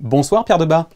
Bonsoir Pierre Debat.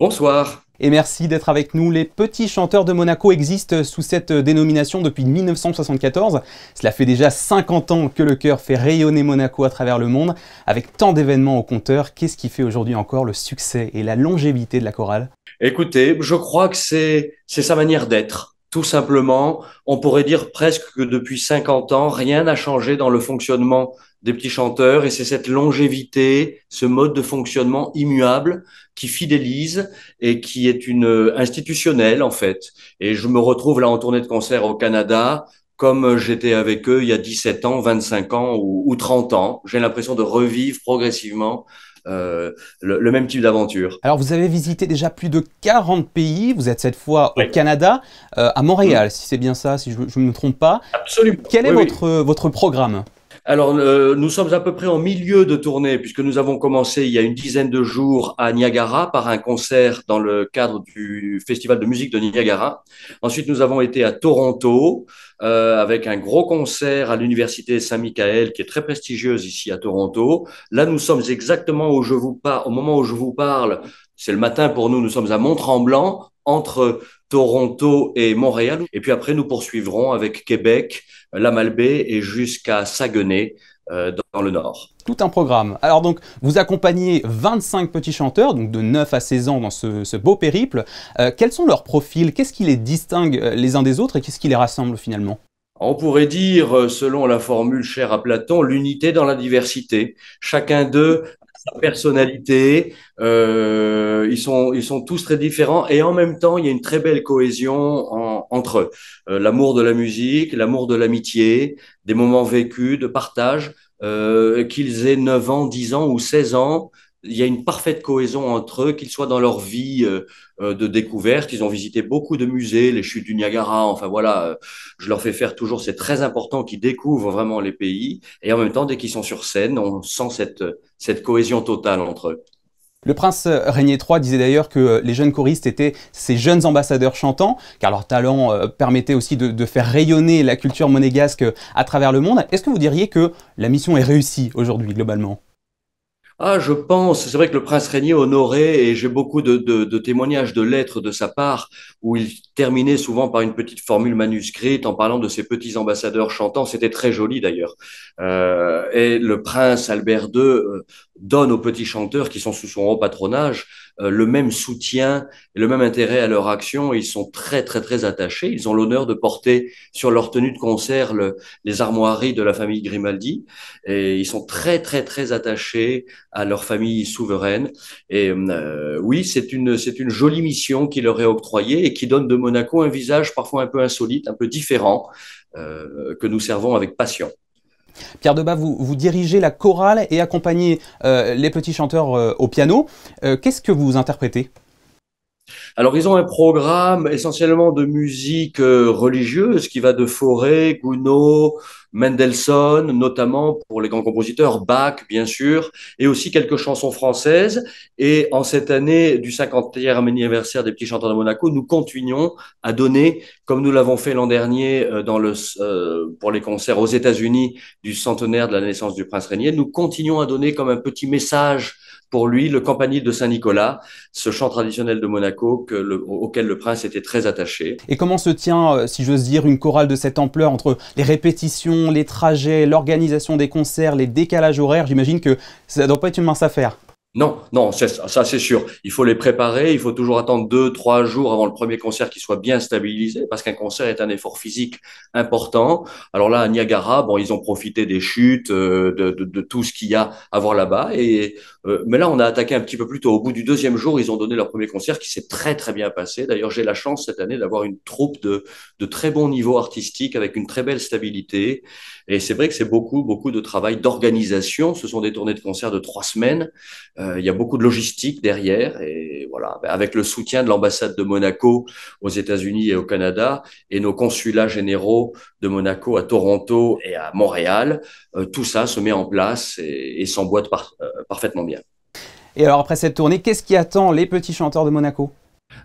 Bonsoir. Et merci d'être avec nous. Les petits chanteurs de Monaco existent sous cette dénomination depuis 1974. Cela fait déjà 50 ans que le chœur fait rayonner Monaco à travers le monde. Avec tant d'événements au compteur, qu'est-ce qui fait aujourd'hui encore le succès et la longévité de la chorale? Écoutez, je crois que c'est sa manière d'être. Tout simplement, on pourrait dire presque que depuis 50 ans, rien n'a changé dans le fonctionnement des petits chanteurs et c'est cette longévité, ce mode de fonctionnement immuable qui fidélise et qui est une institutionnelle en fait. Et je me retrouve là en tournée de concert au Canada comme j'étais avec eux il y a 17 ans, 25 ans ou, ou 30 ans. J'ai l'impression de revivre progressivement euh, le, même type d'aventure. Alors vous avez visité déjà plus de 40 pays, vous êtes cette fois au Canada, euh, à Montréal, mm. si c'est bien ça, si je ne me trompe pas. Absolument. Quel est votre, votre programme? Alors, euh, nous sommes à peu près en milieu de tournée, puisque nous avons commencé il y a une dizaine de jours à Niagara par un concert dans le cadre du Festival de musique de Niagara. Ensuite, nous avons été à Toronto euh, avec un gros concert à l'Université Saint-Michael, qui est très prestigieuse ici à Toronto. Là, nous sommes exactement où je vous parle, au moment où je vous parle. C'est le matin pour nous, nous sommes à Mont-Tremblant, entre Toronto et Montréal. Et puis après, nous poursuivrons avec Québec, la Malbaie et jusqu'à Saguenay euh, dans le nord. Tout un programme. Alors donc, vous accompagnez 25 petits chanteurs, donc de 9 à 16 ans dans ce, beau périple. Euh, quels sont leurs profils? Qu'est-ce qui les distingue euh, les uns des autres et qu'est-ce qui les rassemble finalement? On pourrait dire, selon la formule chère à Platon, l'unité dans la diversité. Chacun d'eux personnalité. Euh, ils sont ils sont tous très différents et en même temps il y a une très belle cohésion entre eux. Euh, l'amour de la musique, l'amour de l'amitié, des moments vécus, de partage. Euh, qu'ils aient 9 ans, 10 ans ou 16 ans, il y a une parfaite cohésion entre eux, qu'ils soient dans leur vie euh, euh, de découverte. Ils ont visité beaucoup de musées, les chutes du Niagara. Enfin voilà, euh, je leur fais faire toujours. C'est très important qu'ils découvrent vraiment les pays. Et en même temps, dès qu'ils sont sur scène, on sent cette, cette cohésion totale entre eux. Le prince Régnier III disait d'ailleurs que les jeunes choristes étaient ces jeunes ambassadeurs chantants, car leur talent permettait aussi de, de, faire rayonner la culture monégasque à travers le monde. Est-ce que vous diriez que la mission est réussie aujourd'hui globalement? Ah, je pense, c'est vrai que le prince Régnier honorait, et j'ai beaucoup de, témoignages, de lettres de sa part, où il terminait souvent par une petite formule manuscrite en parlant de ses petits ambassadeurs chantants. C'était très joli d'ailleurs. Euh, et le prince Albert II donne aux petits chanteurs qui sont sous son haut patronage euh, le même soutien et le même intérêt à leur action. Ils sont très, très, très attachés. Ils ont l'honneur de porter sur leur tenue de concert le, les armoiries de la famille Grimaldi. Et ils sont très, très, très attachés à leur famille souveraine. Et euh, oui, c'est une, c'est une jolie mission qui leur est octroyée et qui donne de Monaco un visage parfois un peu insolite, un peu différent, euh, que nous servons avec passion. Pierre Debat, vous, vous dirigez la chorale et accompagnez euh, les petits chanteurs euh, au piano. Euh, qu'est-ce que vous interprétez? Alors, ils ont un programme essentiellement de musique religieuse qui va de Forêt, Gounod, Mendelssohn, notamment pour les grands compositeurs, Bach, bien sûr, et aussi quelques chansons françaises. Et en cette année du 50e anniversaire des Petits Chanteurs de Monaco, nous continuons à donner, comme nous l'avons fait l'an dernier euh, dans le, euh, pour les concerts aux États-Unis du centenaire de la naissance du prince Régnier, nous continuons à donner comme un petit message pour lui le campanile de Saint-Nicolas, ce chant traditionnel de Monaco que auquel le prince était très attaché. Et comment se tient, euh, si j'ose dire, une chorale de cette ampleur entre les répétitions, les trajets, l'organisation des concerts, les décalages horaires? J'imagine que ça ne doit pas être une mince affaire. Non, non, ça c'est sûr. Il faut les préparer. Il faut toujours attendre deux, trois jours avant le premier concert qui soit bien stabilisé, parce qu'un concert est un effort physique important. Alors là, à Niagara, bon, ils ont profité des chutes, euh, de, de, de, tout ce qu'il y a à voir là-bas. Et euh, mais là, on a attaqué un petit peu plus tôt. Au bout du deuxième jour, ils ont donné leur premier concert qui s'est très très bien passé. D'ailleurs, j'ai la chance cette année d'avoir une troupe de de très bon niveau artistique avec une très belle stabilité. Et c'est vrai que c'est beaucoup beaucoup de travail d'organisation. Ce sont des tournées de concerts de trois semaines. Euh, il y a beaucoup de logistique derrière et voilà, ben, avec le soutien de l'ambassade de Monaco aux États-Unis et au Canada et nos consulats généraux de Monaco à Toronto et à Montréal, euh, tout ça se met en place et, s'emboîte euh, parfaitement bien. Et alors après cette tournée, qu'est-ce qui attend les petits chanteurs de Monaco?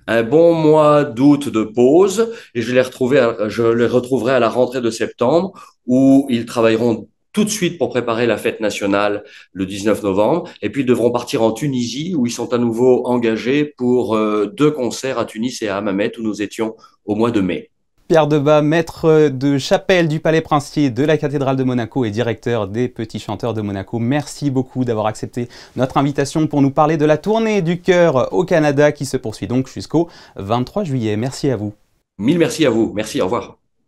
Un bon mois d'août de pause et je les, retrouverai, je les retrouverai à la rentrée de septembre où ils travailleront tout de suite pour préparer la fête nationale le 19 novembre. Et puis, ils devront partir en Tunisie, où ils sont à nouveau engagés pour euh, deux concerts à Tunis et à Hammamet, où nous étions au mois de mai. Pierre Debat, maître de chapelle du Palais Princier de la cathédrale de Monaco et directeur des Petits Chanteurs de Monaco, merci beaucoup d'avoir accepté notre invitation pour nous parler de la tournée du chœur au Canada qui se poursuit donc jusqu'au 23 juillet. Merci à vous. Mille merci à vous. Merci, au revoir.